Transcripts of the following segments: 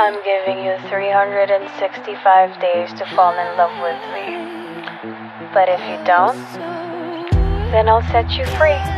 I'm giving you 365 days to fall in love with me. But if you don't, then I'll set you free.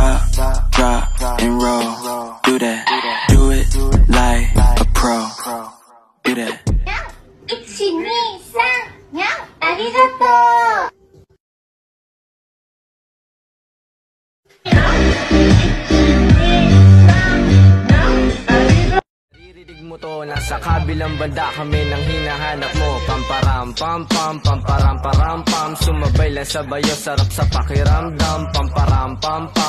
Stop, drop, and roll. Do that. Do it like a pro. Do that. 1, 2, 3, にゃんありがとう mo to Nasa kabilang banda kami nang hinahanap mo Pamparam pam pam pamparam param pam Sumabay lang sa bayo sarap sa pakiramdam Pamparam pam pam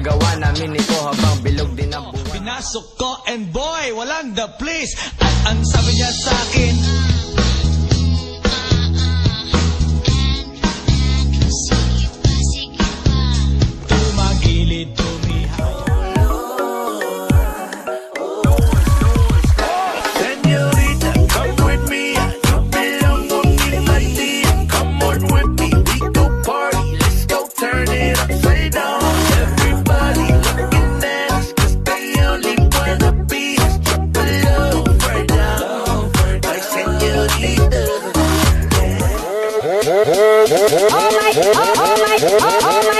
Ginagawa namin ito habang bilog din ang buwan Pinasok ko and boy, walang the place At ang sabi niya sa akin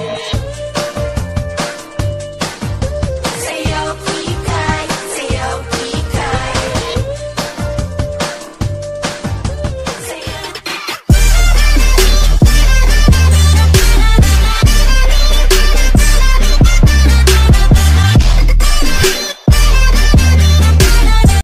Yeah.